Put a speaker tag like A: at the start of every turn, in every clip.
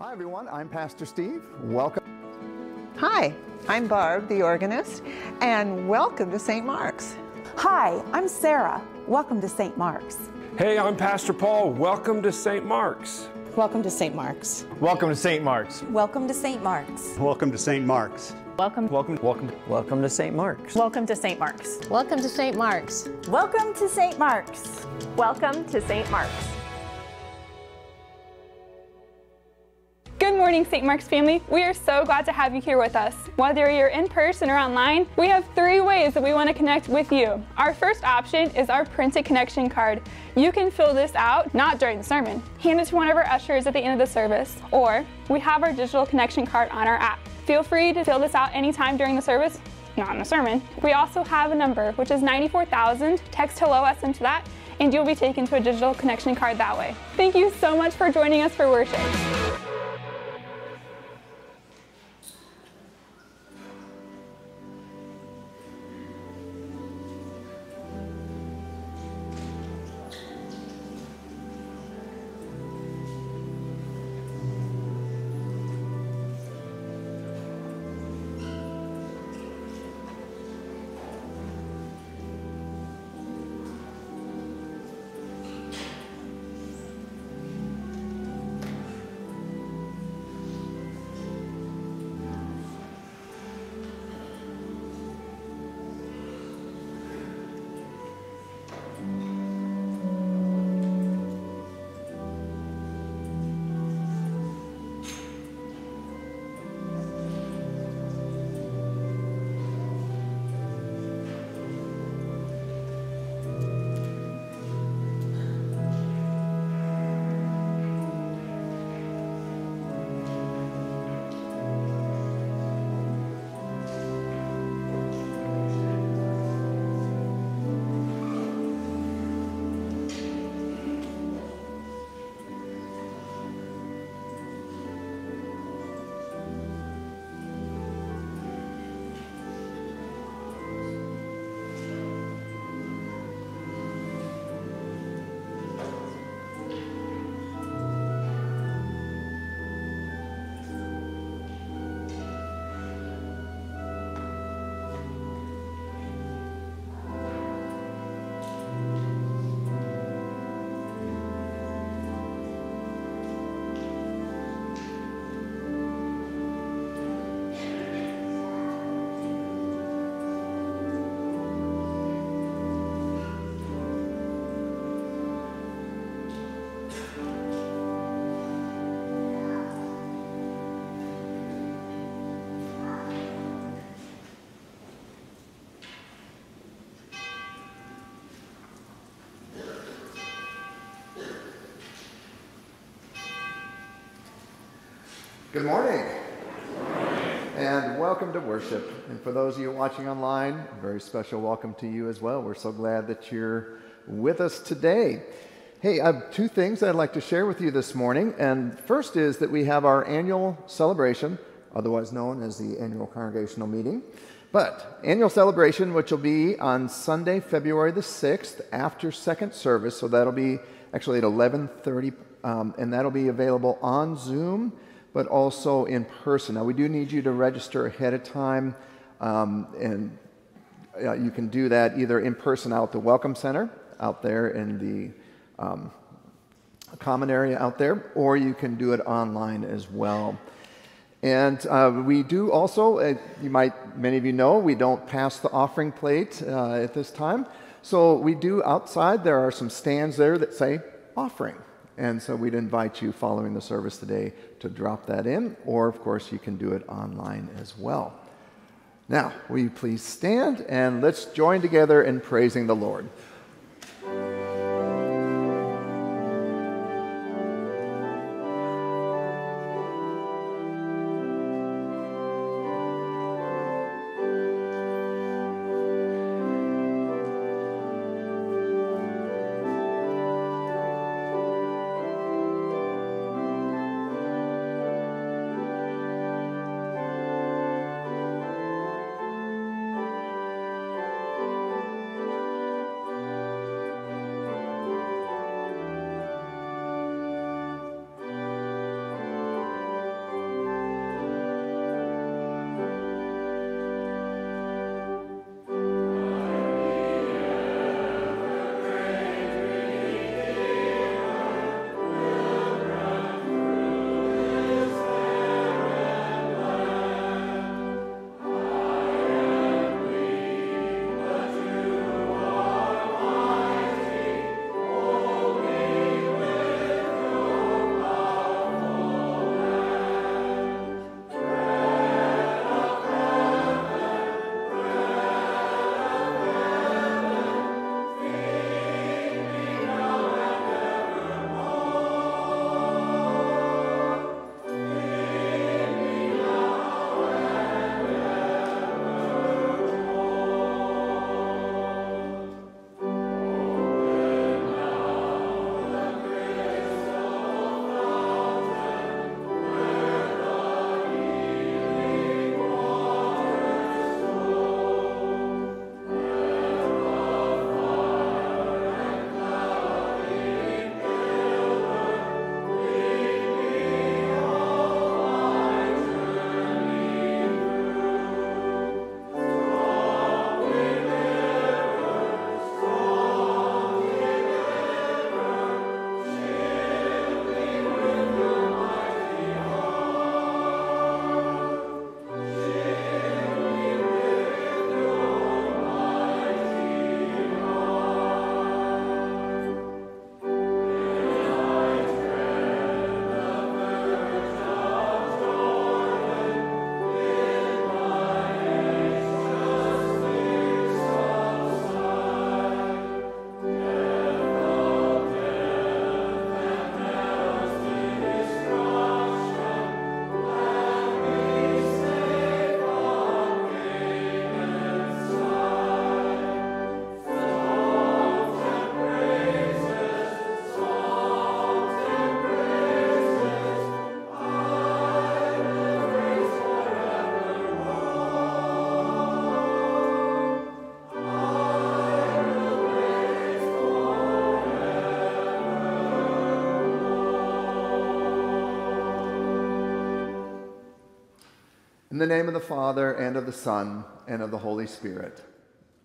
A: Hi, everyone. I'm Pastor Steve. Welcome.
B: Hi, I'm Barb, the organist, and welcome to St. Mark's.
C: Hi, I'm Sarah. Welcome to St. Mark's.
D: Hey, I'm Pastor Paul. Welcome to St. Mark's.
E: Welcome to St. Mark's.
F: Welcome to St. Mark's.
C: Welcome to St. Mark's.
G: Welcome to St. Mark's.
H: Welcome.
F: Welcome. Welcome.
I: Welcome to St. Mark's.
H: Welcome to St. Mark's.
E: Welcome to St. Mark's.
C: Welcome to St. Mark's.
J: Welcome to St. Mark's.
K: Morning, St. Mark's family. We are so glad to have you here with us. Whether you're in person or online, we have three ways that we want to connect with you. Our first option is our printed connection card. You can fill this out, not during the sermon. Hand it to one of our ushers at the end of the service, or we have our digital connection card on our app. Feel free to fill this out anytime during the service, not in the sermon. We also have a number, which is 94,000. Text Hello S into that, and you'll be taken to a digital connection card that way. Thank you so much for joining us for worship.
A: Good morning. And welcome to worship. And for those of you watching online, a very special welcome to you as well. We're so glad that you're with us today. Hey, I have two things I'd like to share with you this morning. And first is that we have our annual celebration, otherwise known as the annual congregational meeting. But annual celebration, which will be on Sunday, February the 6th after second service. So that'll be actually at 1130, um, and that'll be available on Zoom but also in person. Now, we do need you to register ahead of time, um, and uh, you can do that either in person out at the Welcome Center out there in the um, common area out there, or you can do it online as well. And uh, we do also, uh, you might, many of you know, we don't pass the offering plate uh, at this time. So we do outside, there are some stands there that say offering. And so we'd invite you following the service today to drop that in, or of course, you can do it online as well. Now, will you please stand and let's join together in praising the Lord. The name of the Father, and of the Son, and of the Holy Spirit.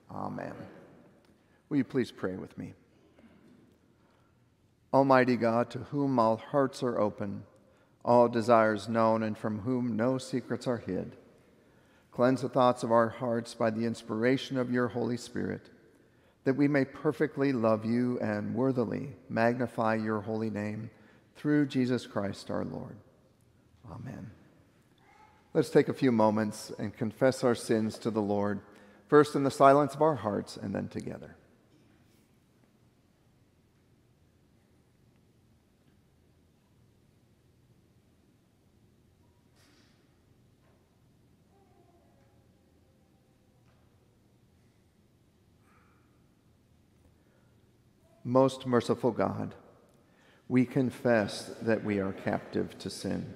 A: Amen. Will you please pray with me? Almighty God, to whom all hearts are open, all desires known, and from whom no secrets are hid, cleanse the thoughts of our hearts by the inspiration of your Holy Spirit, that we may perfectly love you and worthily magnify your holy name through Jesus Christ our Lord. Amen. Let's take a few moments and confess our sins to the Lord, first in the silence of our hearts and then together. Most merciful God, we confess that we are captive to sin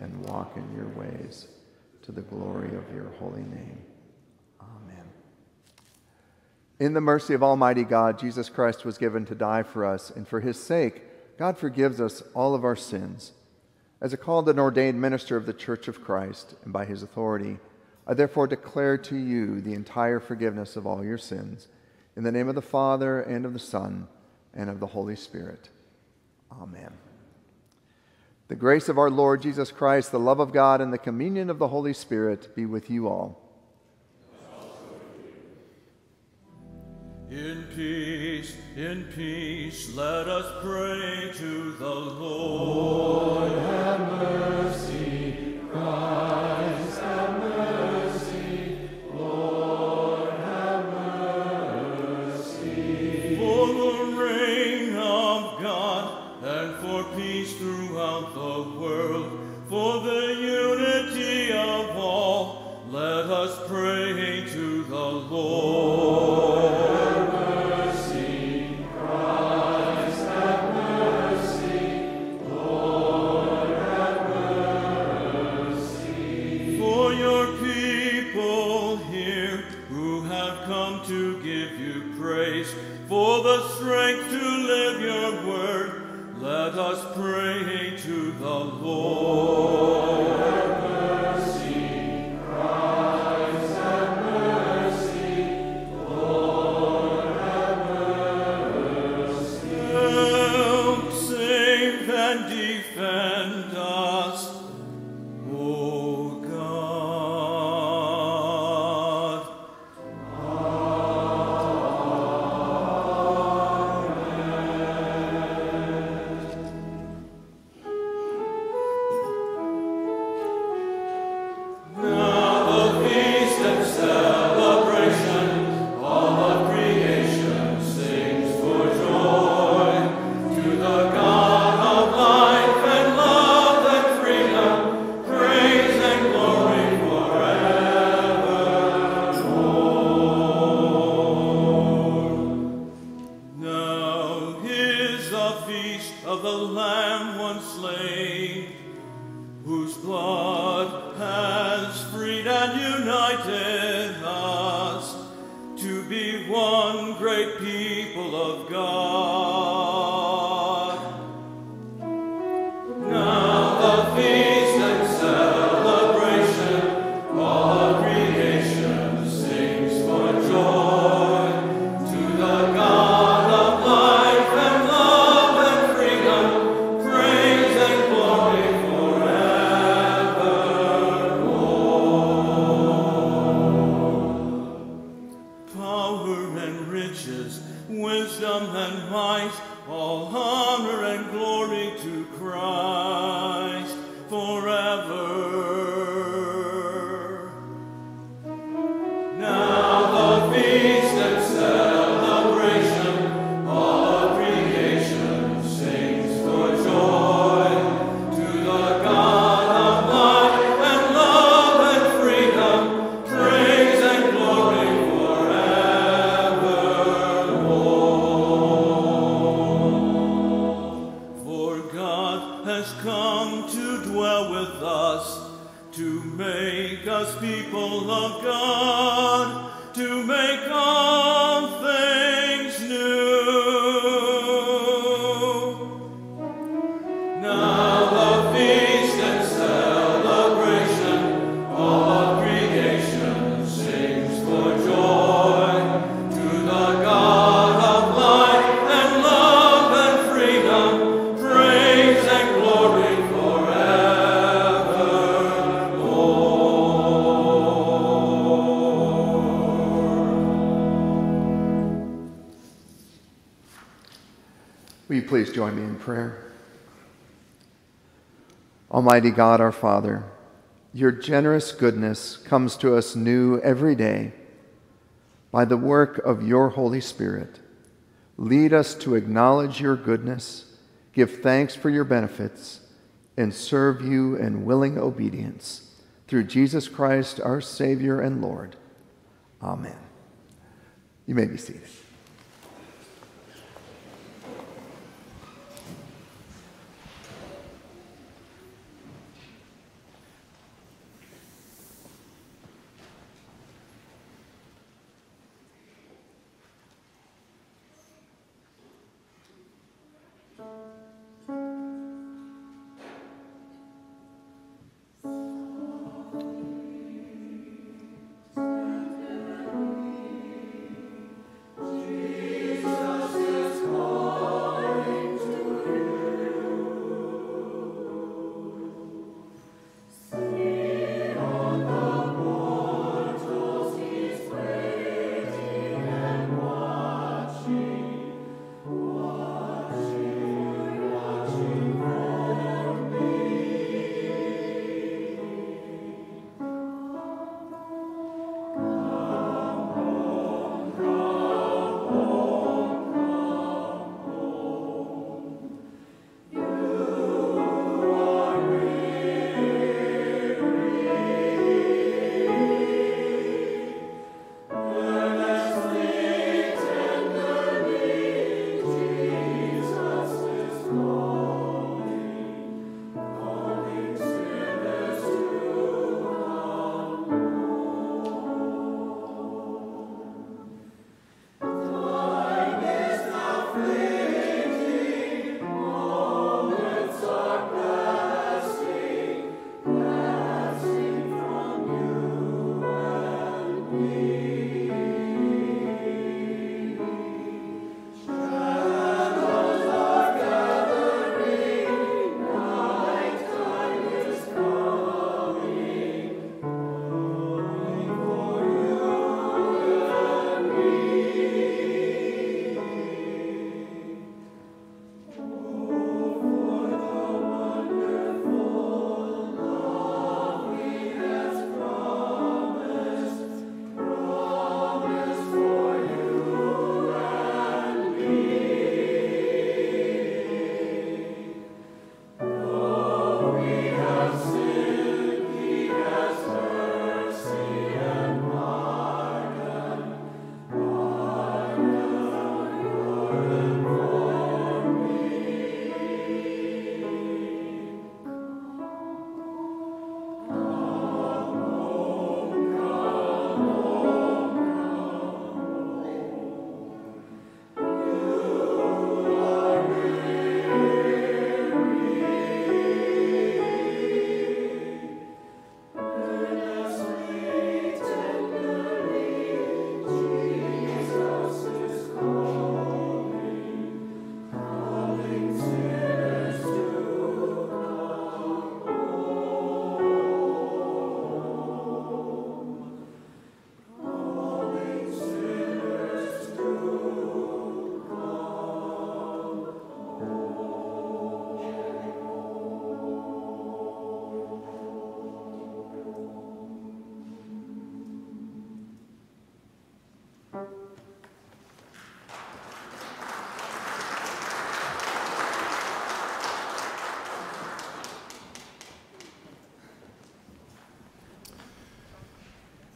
A: and walk in your ways to the glory of your holy name. Amen. In the mercy of Almighty God, Jesus Christ was given to die for us, and for his sake, God forgives us all of our sins. As a called and ordained minister of the Church of Christ, and by his authority, I therefore declare to you the entire forgiveness of all your sins, in the name of the Father, and of the Son, and of the Holy Spirit. Amen. The grace of our Lord Jesus Christ, the love of God, and the communion of the Holy Spirit be with you all.
F: In peace, in peace, let us pray to the Lord.
G: Lord have mercy, Christ
F: let us pray to the Lord. to cry. Almighty God, our Father, your generous goodness comes to us new every day. By the work of your Holy Spirit, lead us to acknowledge your goodness, give thanks for your benefits, and serve you in willing obedience. Through Jesus Christ, our Savior and Lord. Amen. You may be seated.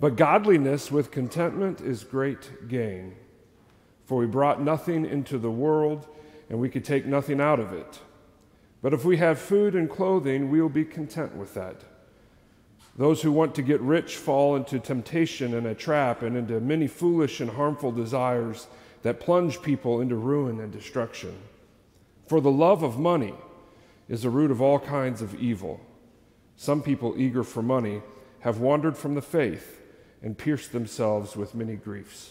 D: But godliness with contentment is great gain. For we brought nothing into the world, and we could take nothing out of it. But if we have food and clothing, we will be content with that. Those who want to get rich fall into temptation and a trap and into many foolish and harmful desires that plunge people into ruin and destruction. For the love of money is the root of all kinds of evil. Some people eager for money have wandered from the faith and pierced themselves with many griefs.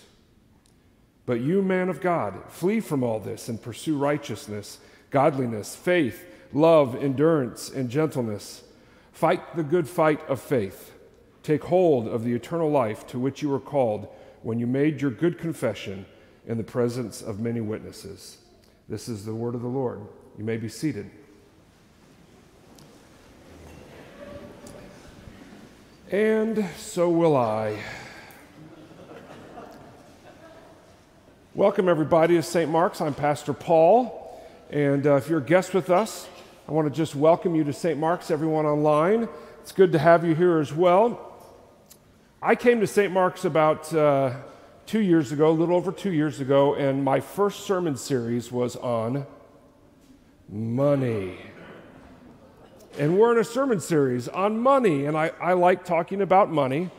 D: But you, man of God, flee from all this and pursue righteousness, godliness, faith, love, endurance, and gentleness. Fight the good fight of faith. Take hold of the eternal life to which you were called when you made your good confession in the presence of many witnesses. This is the word of the Lord. You may be seated. And so will I. Welcome, everybody, to St. Mark's. I'm Pastor Paul. And uh, if you're a guest with us, I want to just welcome you to St. Mark's, everyone online. It's good to have you here as well. I came to St. Mark's about uh, two years ago, a little over two years ago, and my first sermon series was on money. And we're in a sermon series on money, and I, I like talking about money.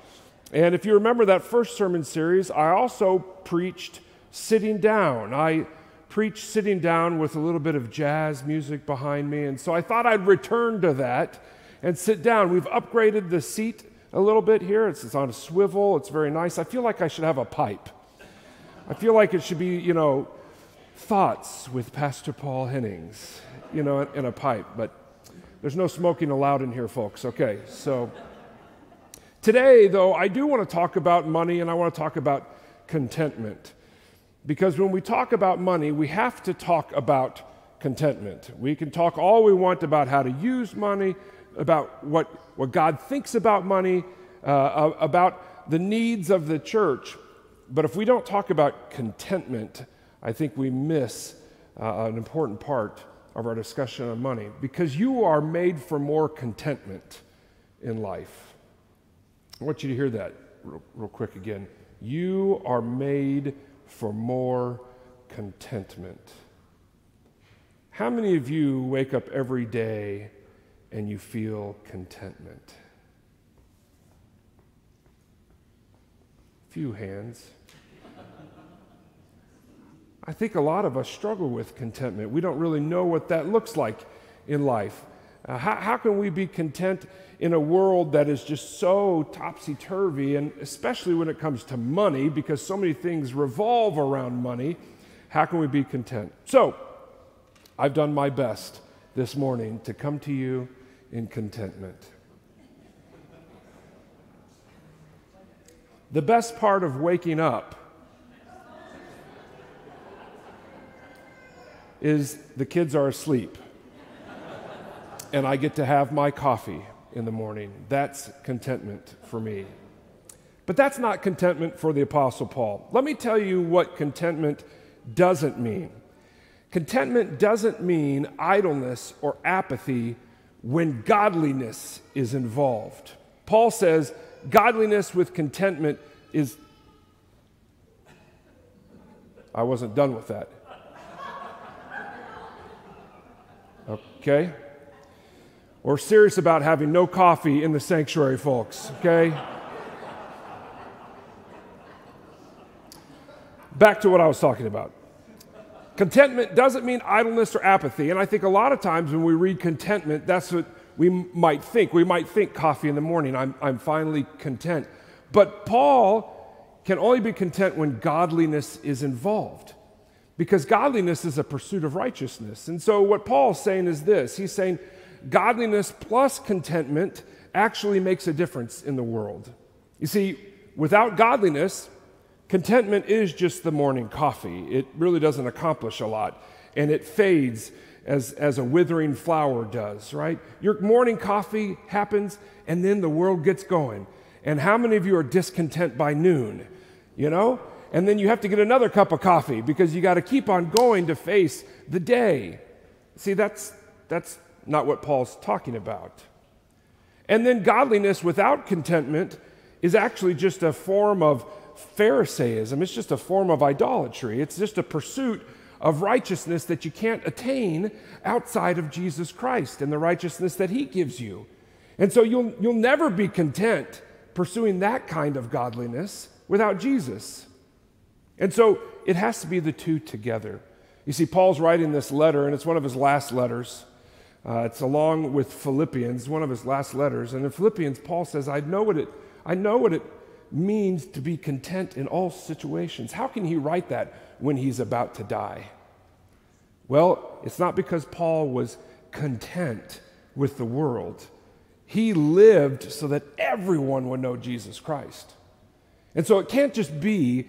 D: And if you remember that first sermon series, I also preached sitting down. I preached sitting down with a little bit of jazz music behind me, and so I thought I'd return to that and sit down. We've upgraded the seat a little bit here. It's, it's on a swivel, it's very nice. I feel like I should have a pipe. I feel like it should be, you know, thoughts with Pastor Paul Hennings, you know, in a pipe, but there's no smoking allowed in here, folks. Okay, so today, though, I do want to talk about money and I want to talk about contentment. Because when we talk about money, we have to talk about contentment. We can talk all we want about how to use money, about what, what God thinks about money, uh, about the needs of the church. But if we don't talk about contentment, I think we miss uh, an important part of our discussion on money because you are made for more contentment in life. I want you to hear that real, real quick again. You are made for more contentment. How many of you wake up every day and you feel contentment? Few hands. I think a lot of us struggle with contentment. We don't really know what that looks like in life. Uh, how, how can we be content in a world that is just so topsy turvy, and especially when it comes to money, because so many things revolve around money? How can we be content? So, I've done my best this morning to come to you in contentment. The best part of waking up is the kids are asleep and I get to have my coffee in the morning. That's contentment for me. But that's not contentment for the Apostle Paul. Let me tell you what contentment doesn't mean. Contentment doesn't mean idleness or apathy when godliness is involved. Paul says godliness with contentment is. I wasn't done with that. Okay? We're serious about having no coffee in the sanctuary, folks, okay? Back to what I was talking about. Contentment doesn't mean idleness or apathy. And I think a lot of times when we read contentment, that's what we might think. We might think coffee in the morning, I'm, I'm finally content. But Paul can only be content when godliness is involved because godliness is a pursuit of righteousness. And so, what Paul's saying is this He's saying godliness plus contentment actually makes a difference in the world. You see, without godliness, contentment is just the morning coffee. It really doesn't accomplish a lot, and it fades as, as a withering flower does, right? Your morning coffee happens, and then the world gets going. And how many of you are discontent by noon? You know? And then you have to get another cup of coffee because you got to keep on going to face the day. See, that's, that's not what Paul's talking about. And then godliness without contentment is actually just a form of Pharisaism. It's just a form of idolatry. It's just a pursuit of righteousness that you can't attain outside of Jesus Christ and the righteousness that He gives you. And so you'll, you'll never be content pursuing that kind of godliness without Jesus. And so it has to be the two together. You see, Paul's writing this letter, and it's one of his last letters. Uh, it's along with Philippians, one of his last letters. And in Philippians, Paul says, I know what it, I know what it means to be content in all situations. How can he write that when he's about to die? Well, it's not because Paul was content with the world. He lived so that everyone would know Jesus Christ. And so it can't just be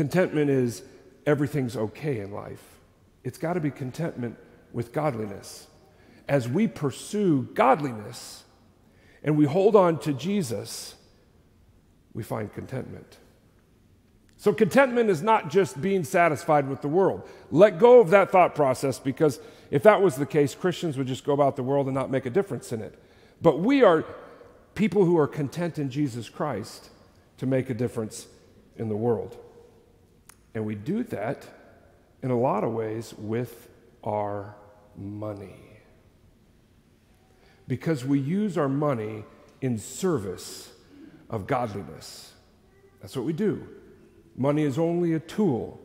D: contentment is everything's okay in life. It's got to be contentment with godliness. As we pursue godliness and we hold on to Jesus, we find contentment. So, contentment is not just being satisfied with the world. Let go of that thought process because if that was the case, Christians would just go about the world and not make a difference in it. But we are people who are content in Jesus Christ to make a difference in the world. And we do that in a lot of ways with our money. Because we use our money in service of godliness. That's what we do. Money is only a tool.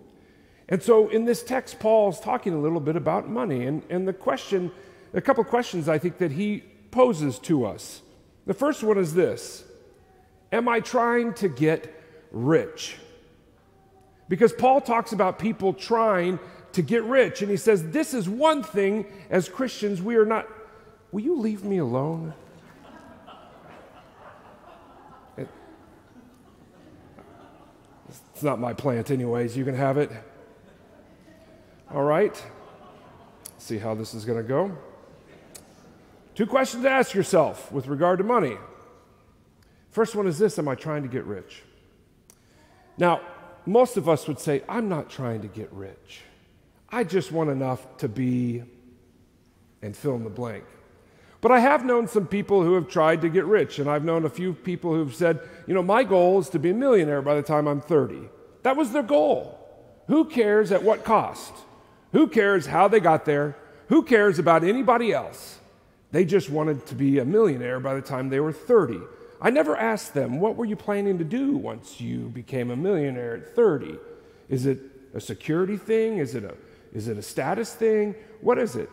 D: And so in this text, Paul's talking a little bit about money. And, and the question, a couple questions I think that he poses to us. The first one is this Am I trying to get rich? Because Paul talks about people trying to get rich. And he says, This is one thing as Christians we are not. Will you leave me alone? It's not my plant, anyways. You can have it. All right. See how this is going to go. Two questions to ask yourself with regard to money. First one is this Am I trying to get rich? Now, most of us would say, I'm not trying to get rich. I just want enough to be, and fill in the blank. But I have known some people who have tried to get rich, and I've known a few people who've said, you know, my goal is to be a millionaire by the time I'm 30. That was their goal. Who cares at what cost? Who cares how they got there? Who cares about anybody else? They just wanted to be a millionaire by the time they were 30. I never asked them, what were you planning to do once you became a millionaire at 30? Is it a security thing? Is it a, is it a status thing? What is it?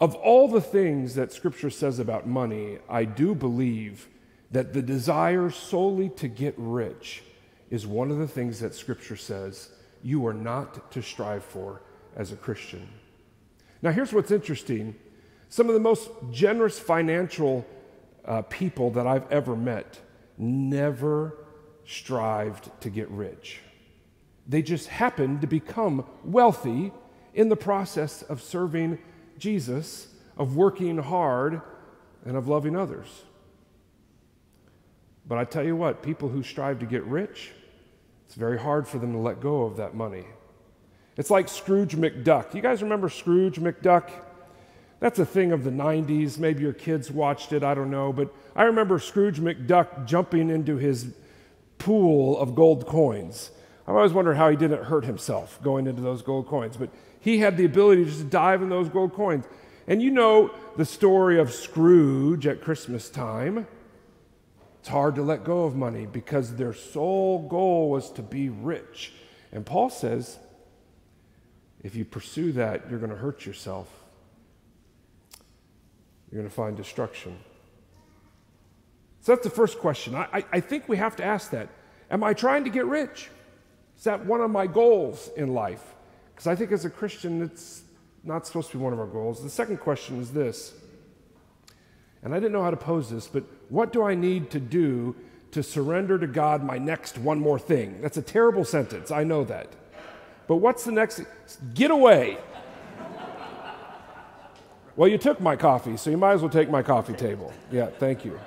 D: Of all the things that Scripture says about money, I do believe that the desire solely to get rich is one of the things that Scripture says you are not to strive for as a Christian. Now, here's what's interesting some of the most generous financial uh, people that I've ever met never strived to get rich. They just happened to become wealthy in the process of serving Jesus of working hard and of loving others. But I tell you what, people who strive to get rich, it's very hard for them to let go of that money. It's like Scrooge McDuck. You guys remember Scrooge McDuck? That's a thing of the 90s. Maybe your kids watched it, I don't know. But I remember Scrooge McDuck jumping into his pool of gold coins. I've always wondered how he didn't hurt himself going into those gold coins. But he had the ability to just dive in those gold coins. And you know the story of Scrooge at Christmas time. It's hard to let go of money because their sole goal was to be rich. And Paul says, if you pursue that, you're going to hurt yourself. You're going to find destruction. So that's the first question. I, I, think we have to ask that. Am I trying to get rich? Is that one of my goals in life? Because I think as a Christian, it's not supposed to be one of our goals. The second question is this, and I didn't know how to pose this, but what do I need to do to surrender to God my next one more thing? That's a terrible sentence, I know that. But what's the next? Get away. Well, you took my coffee, so you might as well take my coffee table. Yeah, thank you.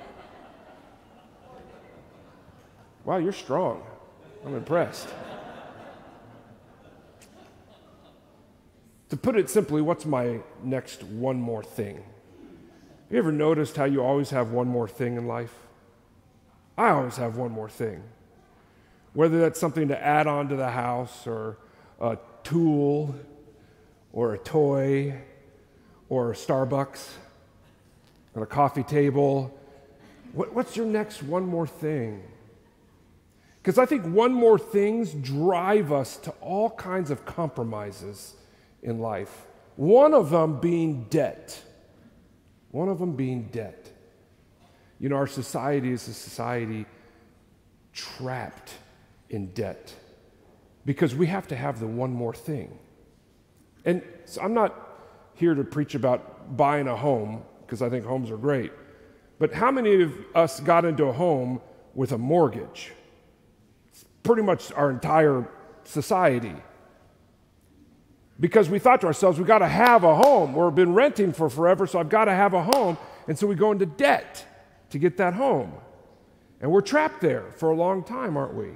D: Wow, you're strong. I'm impressed. To put it simply, what's my next one more thing? Have you ever noticed how you always have one more thing in life? I always have one more thing. Whether that's something to add on to the house or a tool or a toy or Starbucks or a coffee table. What, what's your next one more thing? Because I think one more things drive us to all kinds of compromises in life. One of them being debt. One of them being debt. You know, our society is a society trapped in debt because we have to have the one more thing. And so I'm not here to preach about buying a home because I think homes are great. But how many of us got into a home with a mortgage? It's pretty much our entire society. Because we thought to ourselves, we've got to have a home. We've been renting for forever, so I've got to have a home. And so we go into debt to get that home. And we're trapped there for a long time, aren't we?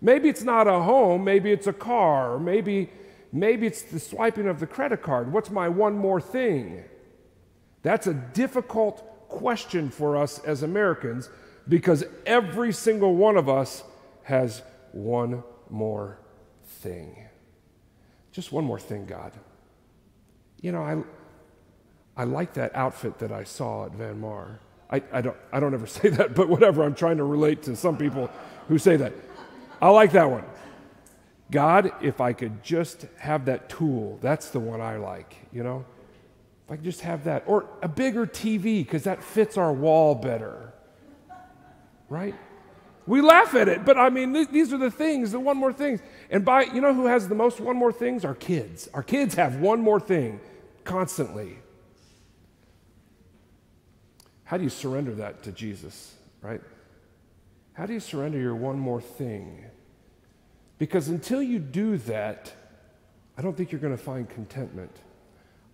D: Maybe it's not a home, maybe it's a car, maybe, maybe it's the swiping of the credit card. What's my one more thing? That's a difficult question for us as Americans because every single one of us has one more thing. Just one more thing, God. You know, I, I like that outfit that I saw at Von Maur. I, I, don't, I don't ever say that, but whatever. I'm trying to relate to some people who say that. I like that one. God, if I could just have that tool, that's the one I like, you know? If I could just have that. Or a bigger TV, because that fits our wall better. Right? We laugh at it, but I mean, th- these are the things, the one more things. And by, you know who has the most one more things? Our kids. Our kids have one more thing constantly. How do you surrender that to Jesus, right? How do you surrender your one more thing? Because until you do that, I don't think you're going to find contentment.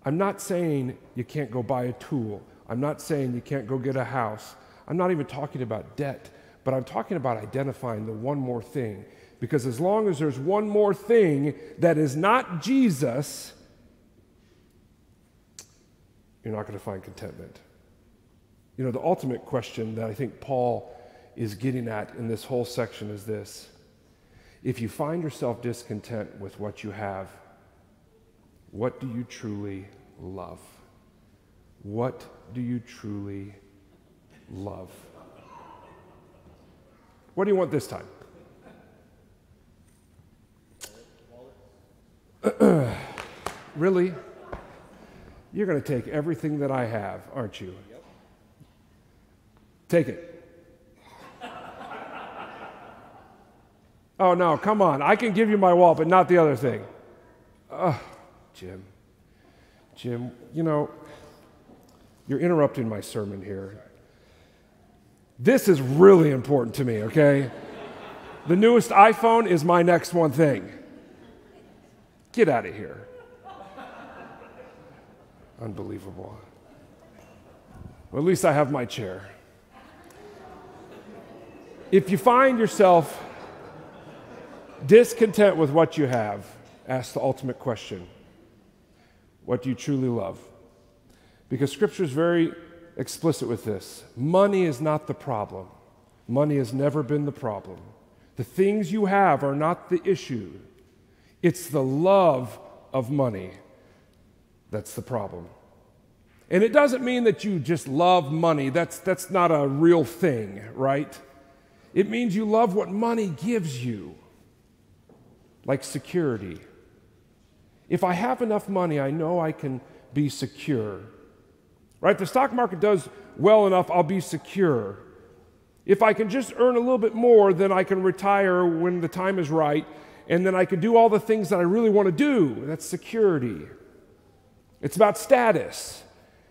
D: I'm not saying you can't go buy a tool. I'm not saying you can't go get a house. I'm not even talking about debt, but I'm talking about identifying the one more thing. Because as long as there's one more thing that is not Jesus, you're not going to find contentment. You know, the ultimate question that I think Paul is getting at in this whole section is this if you find yourself discontent with what you have, what do you truly love? What do you truly love? What do you want this time? really? You're going to take everything that I have, aren't you? Take it. Oh, no, come on. I can give you my wallet, but not the other thing. Oh, Jim. Jim, you know, you're interrupting my sermon here. This is really important to me, okay? the newest iPhone is my next one thing. Get out of here. Unbelievable. Well, at least I have my chair. If you find yourself discontent with what you have, ask the ultimate question What do you truly love? Because Scripture is very explicit with this. Money is not the problem, money has never been the problem. The things you have are not the issue, it's the love of money that's the problem. And it doesn't mean that you just love money. That's, that's not a real thing, right? It means you love what money gives you like security. If I have enough money, I know I can be secure. Right? If The stock market does well enough, I'll be secure. If I can just earn a little bit more, then I can retire when the time is right, and then I can do all the things that I really want to do. That's security. It's about status.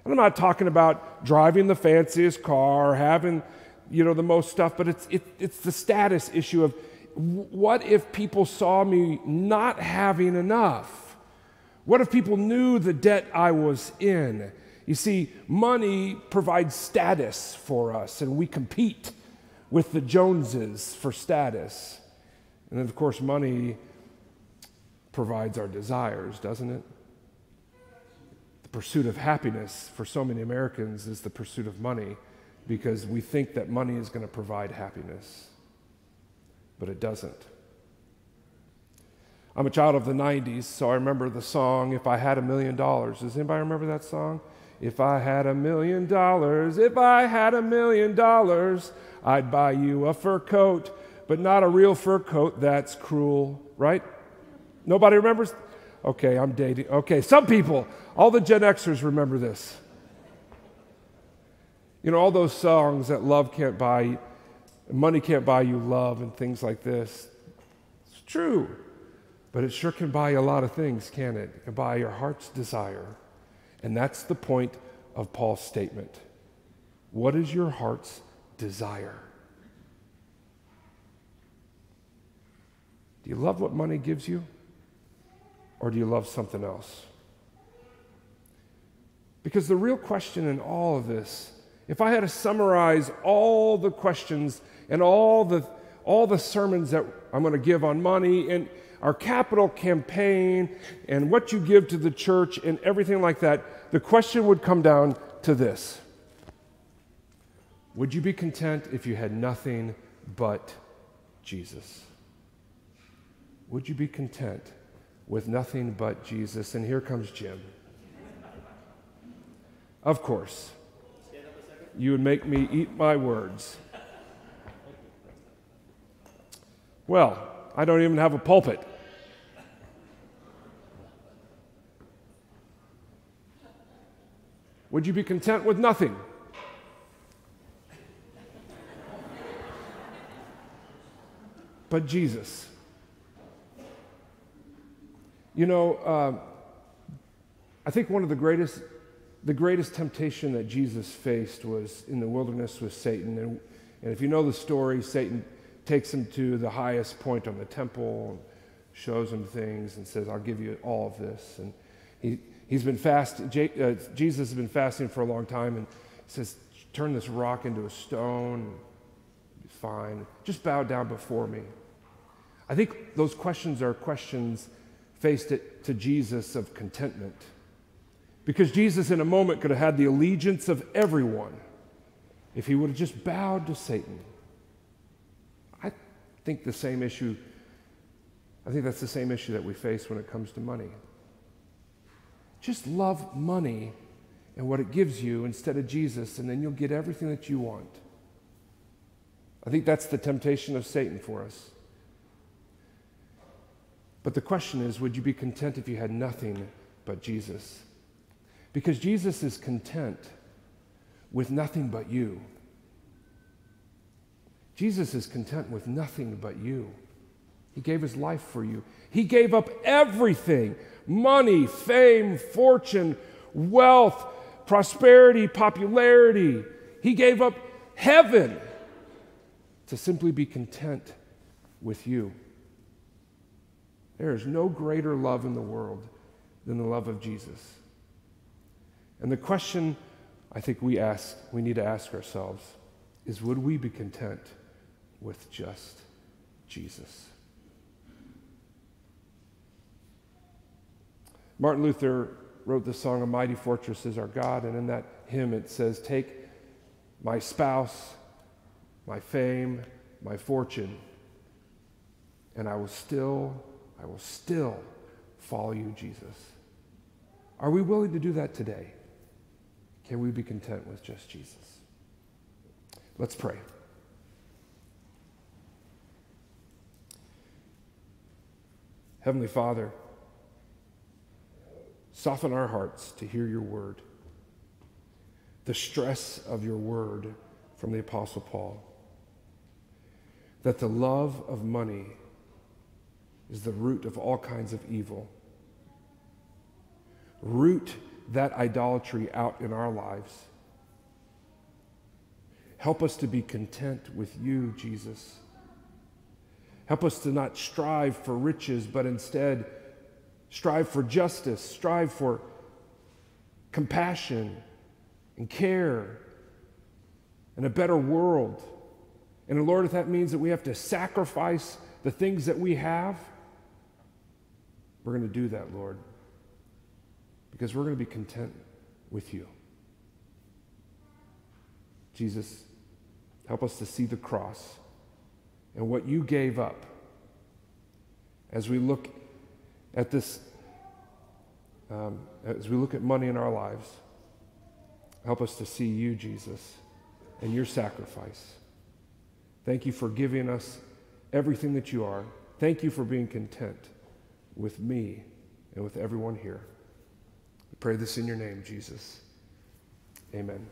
D: And I'm not talking about driving the fanciest car, having, you know, the most stuff, but it's, it, it's the status issue of what if people saw me not having enough? What if people knew the debt I was in? You see, money provides status for us, and we compete with the Joneses for status. And then, of course, money provides our desires, doesn't it? The pursuit of happiness for so many Americans is the pursuit of money because we think that money is going to provide happiness, but it doesn't. I'm a child of the 90s, so I remember the song, If I Had a Million Dollars. Does anybody remember that song? If I had a million dollars, if I had a million dollars, I'd buy you a fur coat, but not a real fur coat. That's cruel, right? Nobody remembers? Okay, I'm dating. Okay, some people, all the Gen Xers remember this. You know, all those songs that love can't buy, money can't buy you love, and things like this. It's true. But it sure can buy you a lot of things, can it? It can buy your heart's desire. And that's the point of Paul's statement. What is your heart's desire? Do you love what money gives you? Or do you love something else? Because the real question in all of this, if I had to summarize all the questions and all the, all the sermons that I'm going to give on money and our capital campaign and what you give to the church and everything like that, the question would come down to this Would you be content if you had nothing but Jesus? Would you be content with nothing but Jesus? And here comes Jim. Of course, you would make me eat my words. Well, I don't even have a pulpit. Would you be content with nothing? but Jesus. You know, uh, I think one of the greatest, the greatest temptation that Jesus faced was in the wilderness with Satan. And, and if you know the story, Satan takes him to the highest point on the temple, and shows him things, and says, I'll give you all of this. And he, he's been fast, uh, Jesus has been fasting for a long time, and says, Turn this rock into a stone. Fine. Just bow down before me. I think those questions are questions faced it to Jesus of contentment. Because Jesus, in a moment, could have had the allegiance of everyone if he would have just bowed to Satan I think the same issue, I think that's the same issue that we face when it comes to money. Just love money and what it gives you instead of Jesus, and then you'll get everything that you want. I think that's the temptation of Satan for us. But the question is would you be content if you had nothing but Jesus? Because Jesus is content with nothing but you. Jesus is content with nothing but you. He gave his life for you. He gave up everything money, fame, fortune, wealth, prosperity, popularity. He gave up heaven to simply be content with you. There is no greater love in the world than the love of Jesus. And the question I think we ask, we need to ask ourselves is would we be content with just Jesus. Martin Luther wrote the song, A Mighty Fortress is Our God, and in that hymn it says, Take my spouse, my fame, my fortune, and I will still, I will still follow you, Jesus. Are we willing to do that today? Can we be content with just Jesus? Let's pray. Heavenly Father, soften our hearts to hear your word, the stress of your word from the Apostle Paul, that the love of money is the root of all kinds of evil. Root that idolatry out in our lives. Help us to be content with you, Jesus. Help us to not strive for riches, but instead strive for justice, strive for compassion and care and a better world. And Lord, if that means that we have to sacrifice the things that we have, we're going to do that, Lord, because we're going to be content
L: with you. Jesus, help us to see the cross and what you gave up as we look at this, um, as we look at money in our lives. Help us to see you, Jesus, and your sacrifice. Thank you for giving us everything that you are. Thank you for being content with me and with everyone here. Pray this in your name, Jesus. Amen.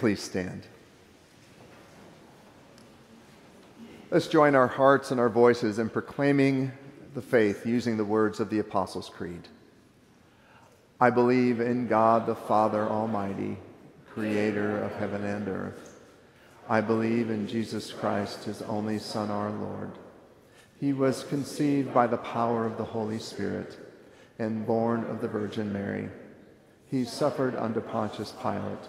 A: Please stand? Let's join our hearts and our voices in proclaiming the faith using the words of the Apostles' Creed. I believe in God the Father Almighty, creator of heaven and earth. I believe in Jesus Christ, his only Son, our Lord. He was conceived by the power of the Holy Spirit and born of the Virgin Mary. He suffered under Pontius Pilate,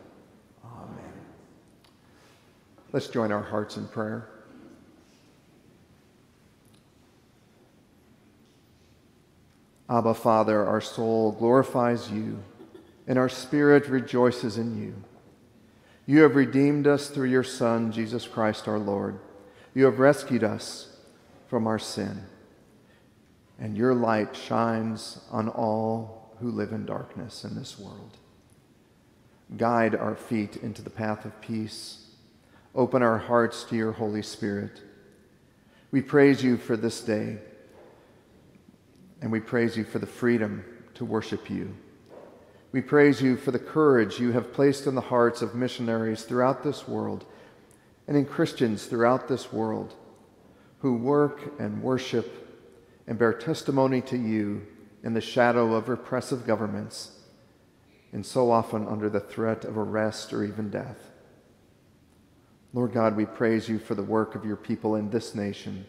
A: Let's join our hearts in prayer. Abba, Father, our soul glorifies you, and our spirit rejoices in you. You have redeemed us through your Son, Jesus Christ our Lord. You have rescued us from our sin, and your light shines on all who live in darkness in this world. Guide our feet into the path of peace. Open our hearts to your Holy Spirit. We praise you for this day and we praise you for the freedom to worship you. We praise you for the courage you have placed in the hearts of missionaries throughout this world and in Christians throughout this world who work and worship and bear testimony to you in the shadow of repressive governments and so often under the threat of arrest or even death. Lord God, we praise you for the work of your people in this nation,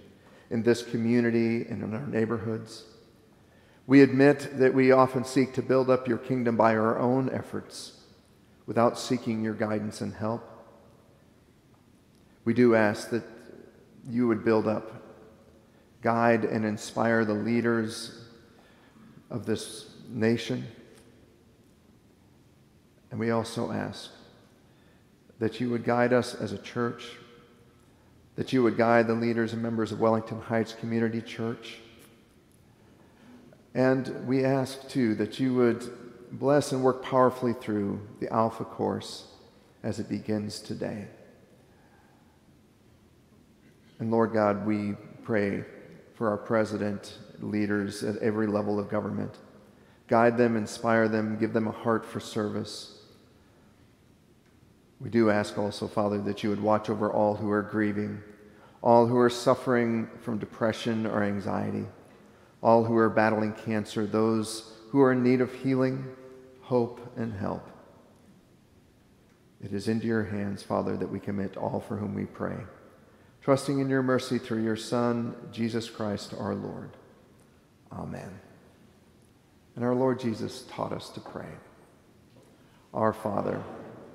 A: in this community, and in our neighborhoods. We admit that we often seek to build up your kingdom by our own efforts without seeking your guidance and help. We do ask that you would build up, guide, and inspire the leaders of this nation. And we also ask that you would guide us as a church, that you would guide the leaders and members of Wellington Heights Community Church and we ask, too, that you would bless and work powerfully through the Alpha course as it begins today. And Lord God, we pray for our president, leaders at every level of government. Guide them, inspire them, give them a heart for service. We do ask also, Father, that you would watch over all who are grieving, all who are suffering from depression or anxiety all who are battling cancer, those who are in need of healing, hope, and help. It is into your hands, Father, that we commit all for whom we pray, trusting in your mercy through your Son, Jesus Christ our Lord. Amen. And our Lord Jesus taught us to pray. Our Father,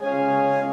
A: Amen.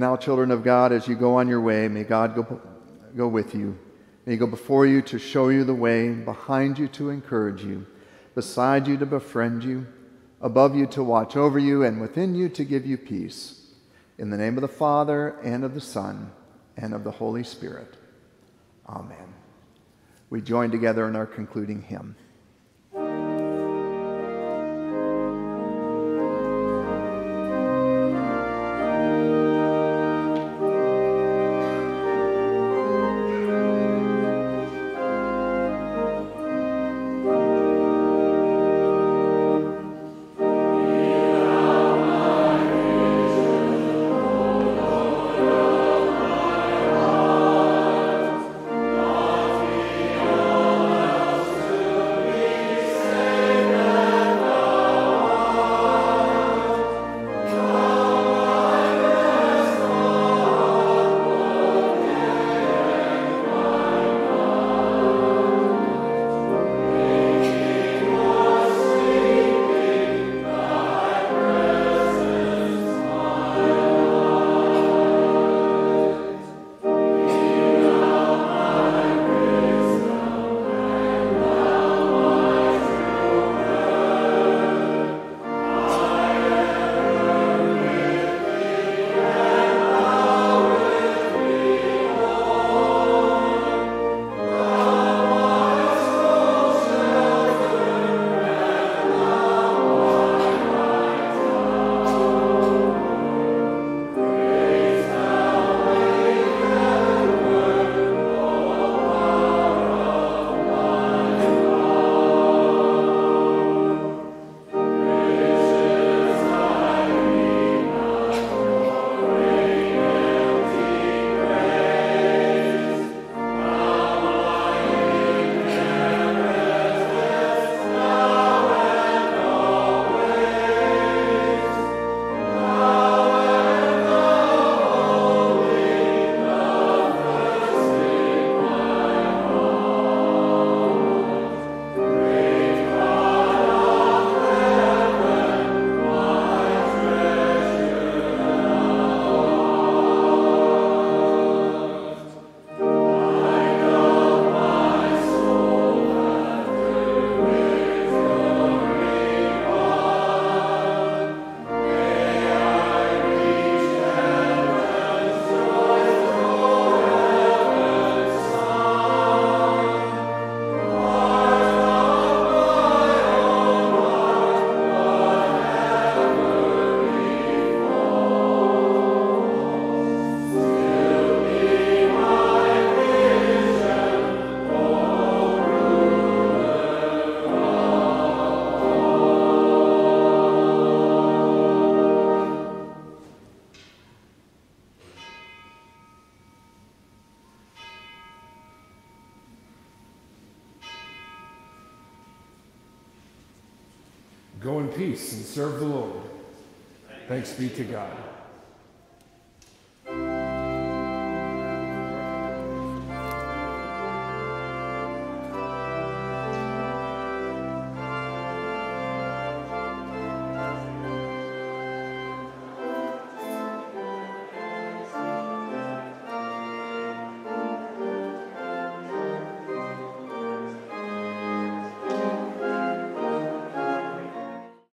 A: And now, children of God, as you go on your way, may God go, go with you. May He go before you to show you the way, behind you to encourage you, beside you to befriend you, above you to watch over you, and within you to give you peace. In the name of the Father, and of the Son, and of the Holy Spirit. Amen. We join together in our concluding hymn.
D: Peace and serve the Lord. Thanks be to God.